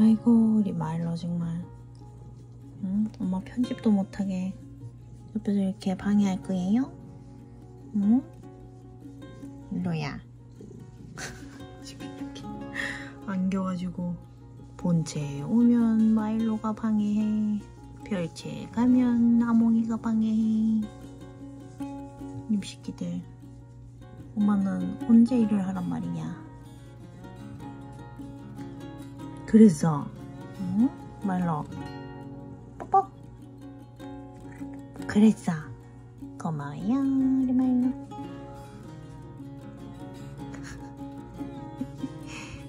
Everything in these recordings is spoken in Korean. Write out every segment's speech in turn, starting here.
아이고 우리 마일로 정말 응? 엄마 편집도 못하게 옆에서 이렇게 방해할 거예요? 응? 일로야 이렇게 안겨가지고 본체 오면 마일로가 방해해 별체 가면 아몽이가 방해해 이 새끼들 엄마는 언제 일을 하란 말이냐 그래서 응? 말로. 뽀뽀? 그랬어 고마워요. 우리 말로.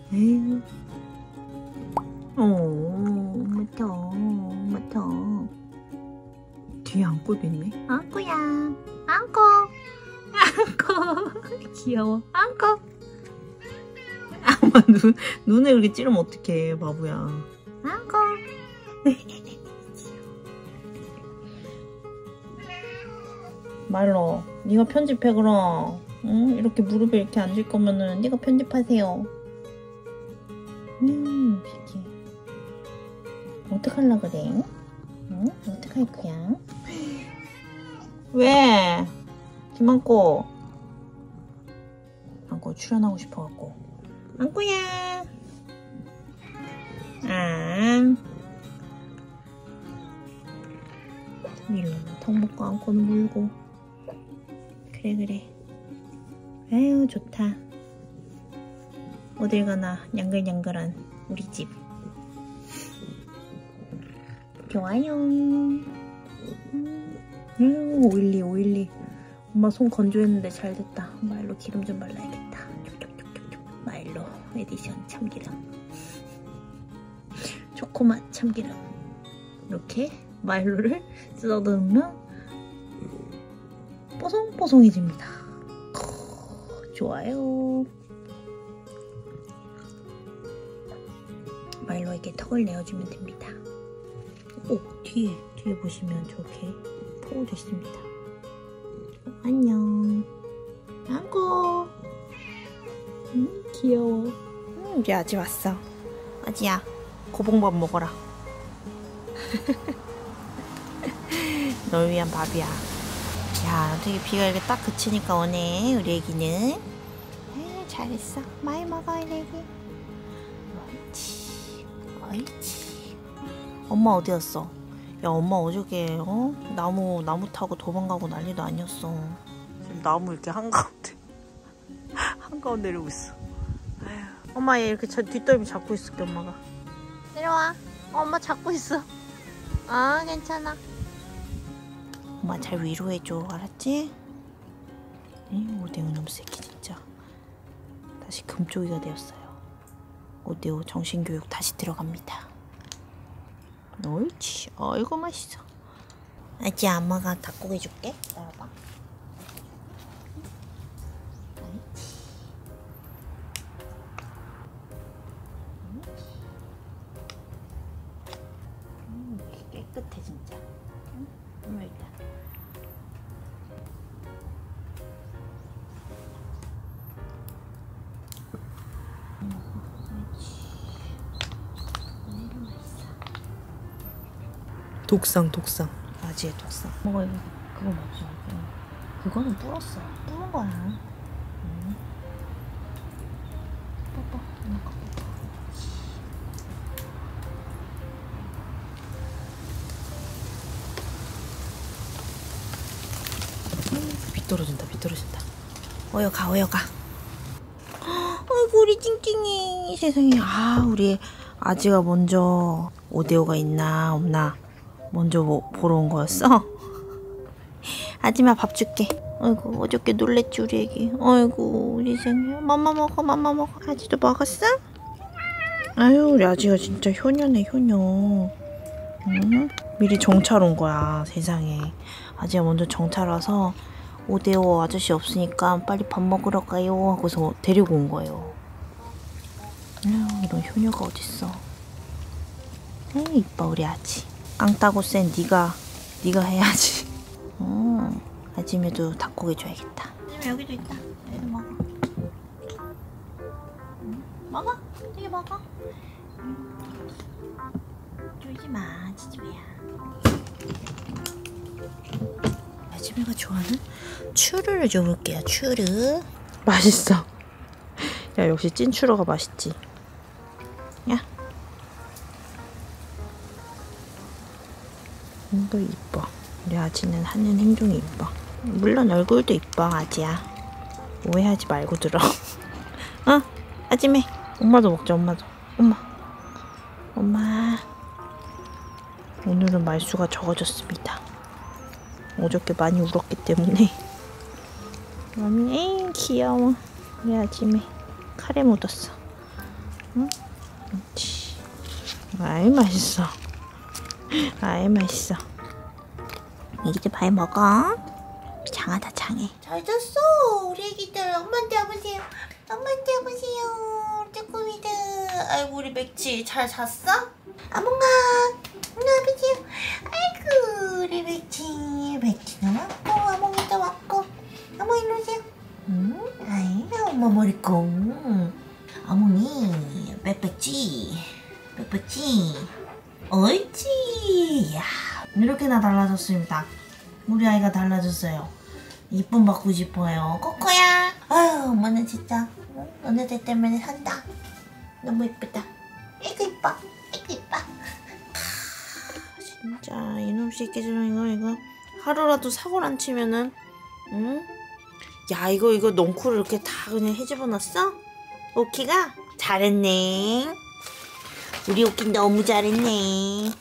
에휴. 오 무터 무터 뒤에 안고도 있네? 안고야. 안고 안고 귀여워. 안고 눈, 눈에 그렇게 찌르면 어떡해 바보야 안고 말로 네가 편집해 그럼 응? 이렇게 무릎에 이렇게 앉을 거면은 네가 편집하세요 음 새끼 어떡할라 그래? 응? 어떡할 거야? 왜? 김안고 안고 출연하고 싶어갖고 안고야. 아 일로 턱 먹고 안고는 물고. 그래 그래. 아유 좋다. 어딜 가나 냥글냥글한 우리 집. 좋아요. 음, 512 512 엄마 손 건조했는데 잘 됐다. 마일로 기름 좀 발라야겠다 에디션 참기름. 초코맛 참기름. 이렇게 마일로를 뜯어 넣으면 뽀송뽀송해집니다. 좋아요. 마일로에게 턱을 내어주면 됩니다. 오 뒤에 뒤에 보시면 저렇게 포우도 있습니다. 어, 안녕. 안고 음, 귀여워. 음, 우리 아지 왔어. 아지야 고봉밥 먹어라. 널 위한 밥이야. 야 되게 비가 이렇게 딱 그치니까 오네 우리 애기는. 에이, 잘했어. 많이 먹어 우리 애기. 옳지 옳지. 엄마 어디였어? 야 엄마 어저께 어? 나무 나무 타고 도망가고 난리도 아니었어. 지금 나무 이렇게 한가운데 한가운데 이러고 있어. 엄마 얘 이렇게 자, 뒷덜미 잡고 있을게 엄마가. 내려와. 엄마 잡고 있어. 아 괜찮아. 엄마 잘 위로해줘. 알았지? 응? 오대우 놈 새끼 진짜. 다시 금쪽이가 되었어요. 오대우 정신교육 다시 들어갑니다. 옳지. 아이고 맛있어. 아지 엄마가 닭고기 줄게. 따라봐 독상 독상. 아지의 독상. 먹어 이거? 그거 먹지? 말고 그거는 불었어 부은 거야? 응. 뽀뽀. 엄마 거 뽀뽀. 비 떨어진다 비 떨어진다. 어여가 어여가. 아이고 우리 찡찡이. 세상에. 아 우리 아지가 먼저 오데오가 있나 없나 먼저 뭐 보러 온 거였어? 아지마 밥 줄게. 아이고 어저께 놀랬지 우리 애기 아이고 우리 생이 맘마 먹어 맘마 먹어. 아지도 먹었어? 아유 우리 아지가 진짜 효녀네 효녀. 응? 미리 정찰 온 거야 세상에. 아지가 먼저 정찰 와서 오데오 아저씨 없으니까 빨리 밥 먹으러 가요 하고서 데리고 온 거예요. 아유 이런 효녀가 어딨어. 에이 이뻐 우리 아지 깡따고 센 네가 네가 해야지. 어 아침에도 닭고기 줘야겠다. 아침에 여기도 있다. 여기도 먹어. 응? 먹어? 되게 먹어? 응. 하지마 지지배야. 아지배가 좋아하는 추르를 줘볼게요 추르 맛있어. 야 역시 찐 추르가 맛있지 이거 이뻐. 우리 아지는 하는 행동이 이뻐. 물론 얼굴도 이뻐 아지야. 오해하지 말고 들어. 어? 아지매. 엄마도 먹자 엄마도. 엄마. 엄마. 오늘은 말수가 적어졌습니다. 어저께 많이 울었기 때문에. 언니 귀여워. 우리 아지매. 칼에 묻었어. 응? 그렇지. 아이 맛있어. 아이 맛있어 애기들 밥 먹어. 장하다 장해. 잘 잤어 우리 애기들. 엄마한테 와보세요. 엄마한테 와보세요 쪼꼬미들. 아이고 우리 맥지 잘 잤어? 아몽아 일로 와보세요. 아이고 우리 맥지. 맥지도 왔고 아몽이도 왔고. 아몽 일로 오세요. 응? 아이 엄마 머리콩 아몽이 빽빽지. 빽빽지. 옳지 야 이렇게나 달라졌습니다. 우리 아이가 달라졌어요. 이쁨 받고 싶어요. 코코야! 아유 엄마는 진짜 응? 너네들 때문에 산다. 너무 이쁘다. 이거 이뻐. 이거 이뻐. 진짜 이놈 새끼들 이거 이거. 하루라도 사고 안 치면은 응? 야 이거 이거 넝쿨을 이렇게 다 그냥 해집어 놨어? 오키가 잘했네. 우리 오키 너무 잘했네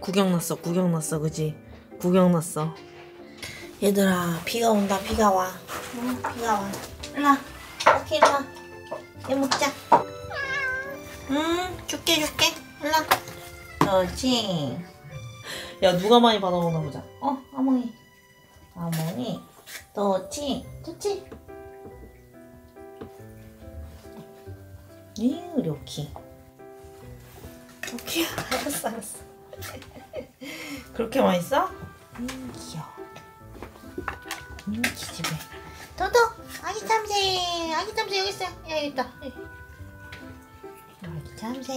구경 났어 구경 났어 그지? 구경 났어. 얘들아 비가 온다 비가 와. 응, 비가 와. 일로와. 오케이 일로와. 얘 먹자. 응 줄게 줄게. 일로와. 그렇지. 야 누가 많이 받아먹나 보자. 어 어머니 어머니 좋지. 좋지. 이 우리 오키 오키야 알았어 알았어 그렇게 맛있어? 음 귀여워. 음 기집애. 도도 아기 참새 아기 참새 여기 있어. 야 여기 있다. 아기 참새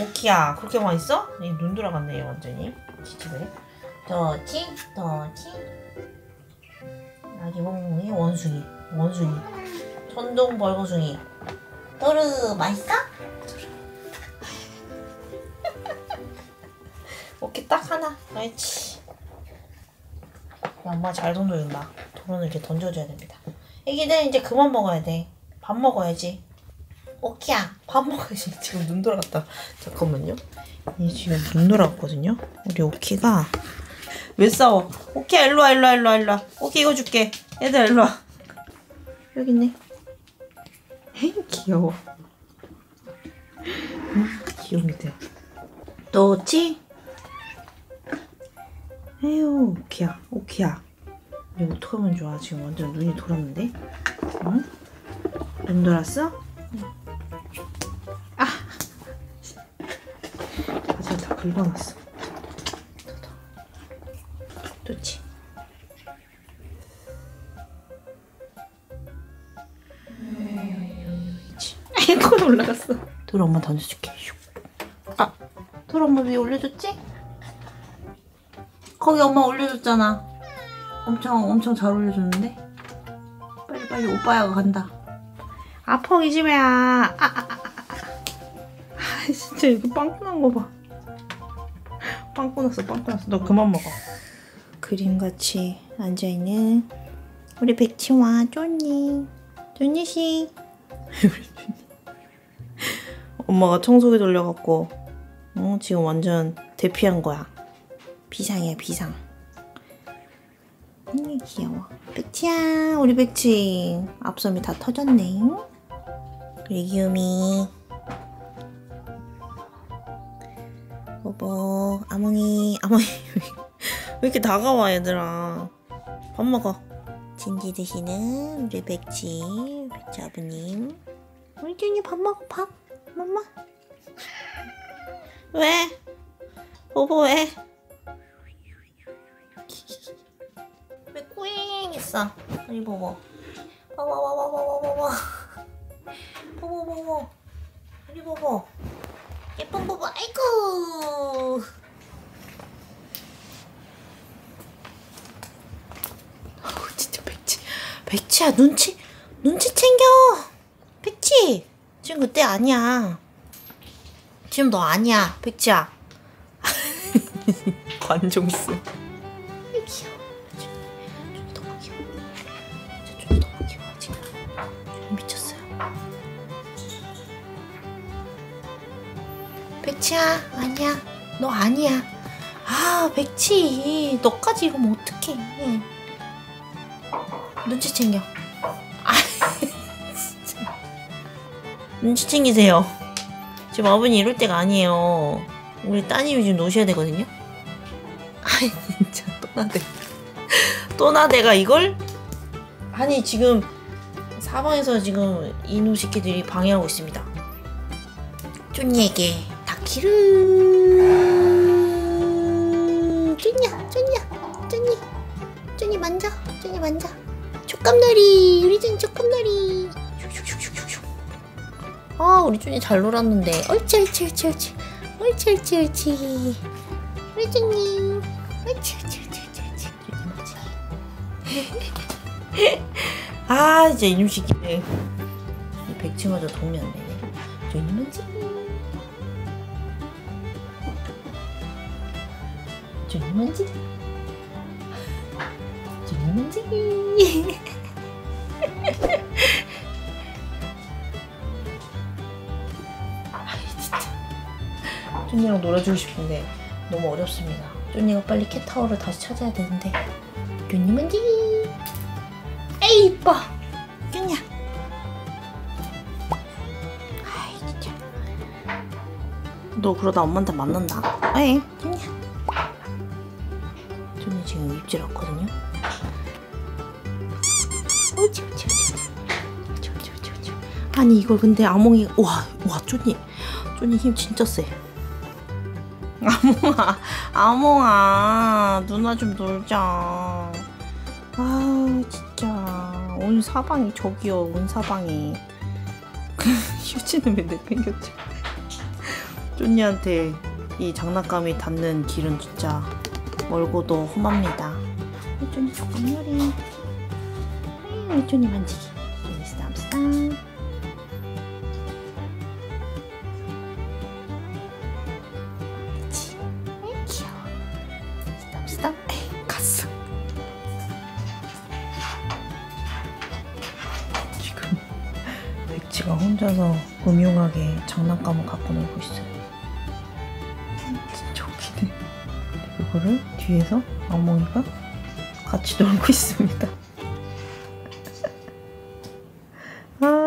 오키야 그렇게 맛있어? 얘눈 돌아갔네 얘 완전히. 기집애. 더치 더치. 아기 멍멍이 원숭이. 원숭이. 천둥 벌거숭이. 도르 맛있어? 오케이 딱 하나. 야, 엄마 잘 던져준다. 도로는 이렇게 던져줘야 됩니다. 애기들 이제 그만 먹어야 돼밥 먹어야지. 오키야 밥 먹어야지. 지금 눈 돌아갔다. 잠깐만요. 얘 지금 눈 돌아갔거든요. 우리 오키가 왜 싸워? 오키야 일로와 일로와 일로와 일로와. 오키 이거 줄게. 얘들 일로와. 여기 있네. 귀여워. 귀여운데. 너지? 에휴 오키야 오키야. 이제 어떡하면 좋아? 지금 완전 눈이 돌았는데? 응? 눈 돌았어? 아! 바지를 다 긁어놨어. 좋지. 아이고 올라갔어. 돌 엄마 던져줄게. 아, 돌 엄마 위에 올려줬지? 거기 엄마 올려줬잖아. 엄청 엄청 잘 올려줬는데. 빨리 빨리 오빠야가 간다. 아퍼 이 집애야. 아, 아, 아, 아. 아, 진짜 이거 빵꾸 난 거 봐. 빵꾸 났어, 빵꾸 났어. 너 그만 먹어. 그림같이 앉아있는 우리 백치와 쪼니. 쪼니 씨. 엄마가 청소기 돌려갖고 어, 지금 완전 대피한 거야. 비상이야 비상. 음, 귀여워. 백치야 우리 백치 앞섬이 다 터졌네. 우리 귀요미. 보보 아몽이 아몽이 왜 이렇게 다가와 얘들아. 밥 먹어. 진지 드시는 우리 백치 백치 아버님. 우리 준이 밥 먹어 밥. 엄마. 왜? 보보 왜? 왜 꾸잉했어? 우리 보보. 봐봐봐봐봐봐봐. 보보 보보. 우리 보보. 예쁜 보보. 아이고. 어우, 진짜 백치. 백치야, 눈치, 눈치 챙겨. 백치. 지금 그때 아니야. 지금 너 아니야, 백치야. 관종스. 귀여워. 백치야, 아니야. 너 아니야. 아, 백치. 너까지 이러면 어떡해. 눈치 챙겨. 아, 진짜. 눈치 챙기세요. 지금 아버님 이럴 때가 아니에요. 우리 따님이 지금 노셔야 되거든요. 아이, 진짜 또나대. 또나대가 이걸? 아니, 지금 사방에서 지금 이놈 새끼들이 방해하고 있습니다. 쫀니에 게 다키르. 쫀니야, 쫀니야, 쫀니. 쫀니 만져, 쫀니 만져. 촉감놀이, 우리 쫀니 촉감놀이. 아, 우리 쫀니 잘 놀았는데. 옳지, 옳지, 옳지, 옳지. 옳지, 옳지, 옳지. 우리 쫀니. 옳지, 옳지, 옳지, 옳지, 옳지. 아, 진짜 이놈. 이 백치마저 도움이 안 되네. 쫀니 맞지? 쫀니 만지기. 쫀니 만지기. 아이 진짜. 쫀니랑 놀아주고 싶은데 너무 어렵습니다. 쫀니가 빨리 캣타워를 다시 찾아야 되는데. 쫀니 만지기. 에이 이뻐. 쫀니야. 아이 진짜. 너 그러다 엄마한테 만난다. 에이 아니 이걸 근데 아몽이 와와 쫀니. 쫀니 힘 진짜 세. 아몽아 아몽아 누나 좀 놀자. 아 진짜. 온 사방이 저기요 온 사방이. 휴지는 왜 내 팽겼지 쫀니한테 이 장난감이 닿는 길은 진짜 멀고도 험합니다. 쫀니 조금 요리 아이, 쫀니 만지기. 쫀니 스담 스담. 그치? 아이, 귀여워. 스담. 에이, 갔어. 지금 백지가 혼자서 음흉하게 장난감을 갖고 놀고 있어요. 진짜 웃기네. 이거를 뒤에서 엉멍이가 같이 놀고 있습니다.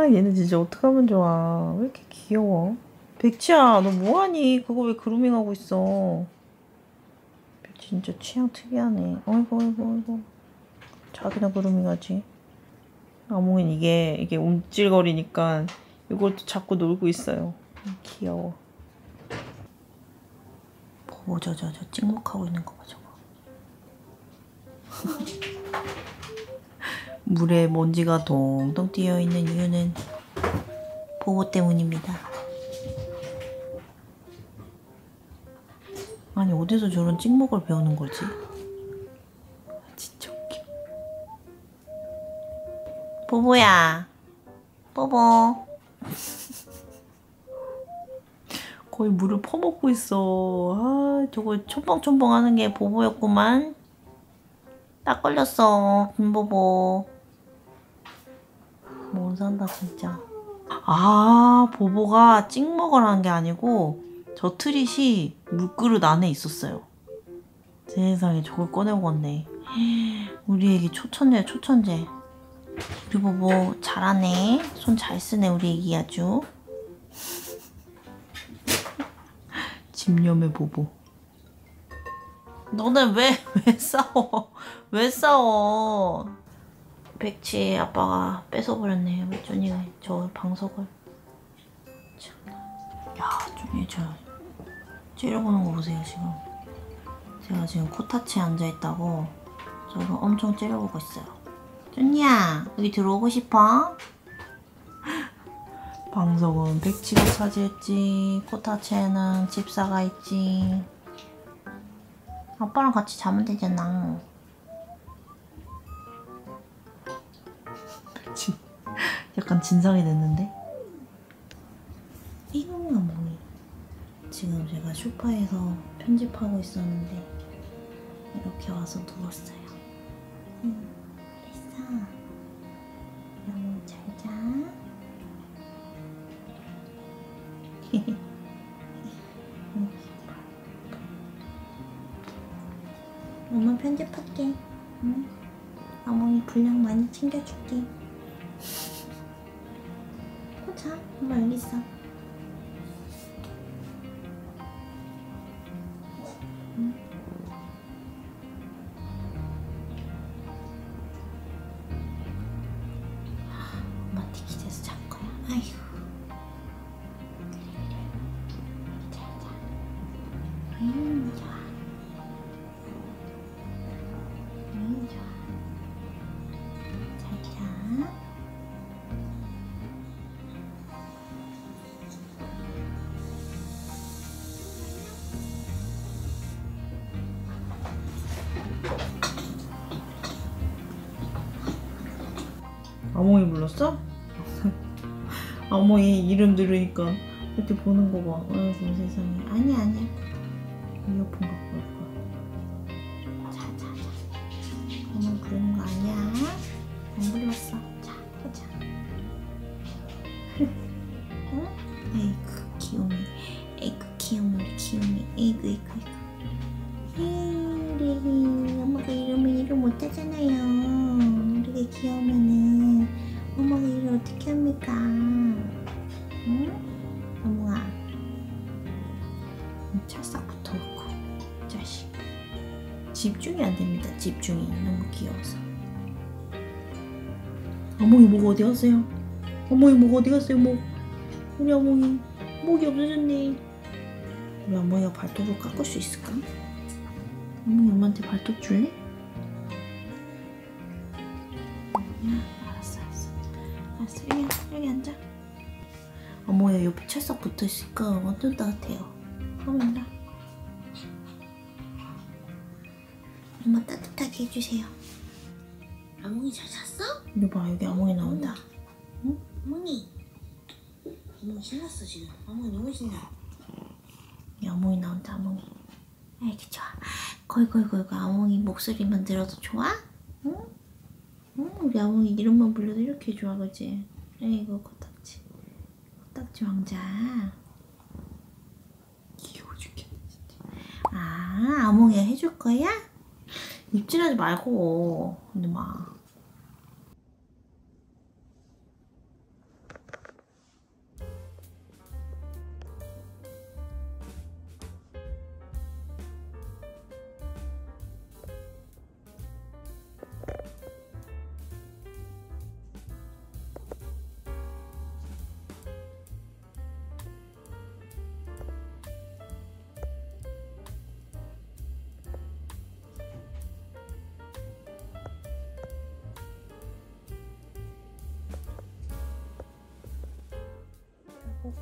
아 얘는 진짜 어떡하면 좋아. 왜 이렇게 귀여워? 백지야 너 뭐하니? 그거 왜 그루밍하고 있어? 진짜 취향 특이하네. 어이구 어이구 어이구. 자기나 그루밍하지. 아몽은 이게 이게 움찔거리니까 이것도 자꾸 놀고 있어요. 귀여워. 보고 저저 저 찍먹하고 있는 거 봐 저거 물에 먼지가 동동 띄어 있는 이유는 보호 때문입니다. 아니 어디서 저런 찍먹을 배우는 거지? 진짜 웃겨. 보보야, 보보. 거의 물을 퍼먹고 있어. 아 저거 첨벙첨벙 하는 게 보보였구만. 딱 걸렸어, 김보보. 못 산다 진짜. 아 보보가 찍먹으라는 게 아니고 저 트릿이 물그릇 안에 있었어요. 세상에 저걸 꺼내먹었네. 우리 애기 초천재 초천재. 우리 보보 잘하네. 손 잘 쓰네 우리 애기 아주. 집념의 보보. 너네 왜, 왜 싸워? 왜 싸워? 백치 아빠가 뺏어버렸네. 우리 준이가 저 방석을. 참. 야, 준이 저 찌려보는 거 보세요, 지금. 제가 지금 코타치에 앉아있다고 저를 엄청 찌려보고 있어요. 준이야, 여기 들어오고 싶어? 방석은 백지가 차지했지. 코타치에는 집사가 있지. 아빠랑 같이 자면 되잖아. 약간 진상이 됐는데? 이건가 뭐니? 지금 제가 소파에서 편집하고 있었는데 이렇게 와서 누웠어요. 응, 됐어. 너무 잘 자. 엄마 편집할게. 응? 어머니 분량 많이 챙겨줄게. 엄마 어머니 불렀어? 어머니 이름 들으니까 이렇게 보는 거 봐. 아이고 세상에. 아니야 아니야. 이어폰 갖고 올 거야. 자, 자, 자. 어머니 부르는 거 아니야. 안 불렀어. 자, 보자. 응? 에이그 귀요미. 에이그 귀요미 귀요미. 에이그 에이그 에이그. 어떻게 합니까? 응? 어머아. 찰싹 붙어갖고 자식. 집중이 안 됩니다. 집중이 너무 귀여워서. 어머니 목 어디 갔어요? 어머니 목 어디 갔어요? 목. 우리 어머니 목이 없어졌네. 우리 어머니가 발톱을 깎을 수 있을까? 어머니 엄마한테 발톱 줄래? 찰싹 붙어 있으니까 완전 따뜻해요. 어머나. 엄마 따뜻하게 해주세요. 아몽이 잘 잤어? 이거 봐, 여기 어머니 나온다. 아몽이 아몽이 신났어 지금 아몽이 너무 신나 이 어머니 나온다, 어머니. 아이고, 좋아. 거기, 어머니 목소리만 들어도 좋아? 응? 응? 우리 어머니 이름만 불러도 이렇게 좋아, 그지? 아이고, 코딱 지. 코딱지 왕자. 귀여워 죽겠네, 진짜. 아, 어머니가 해줄 거야? 입질하지 말고. 근데 막.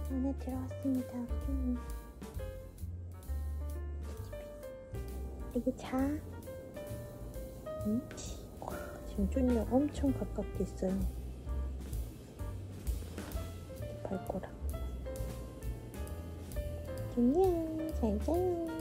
안에 들어왔습니다. 음. 이거 자. 응? 와, 지금 쫀이랑 엄청 가깝게 있어요. 발꼬락. 안녕, 잘 자요.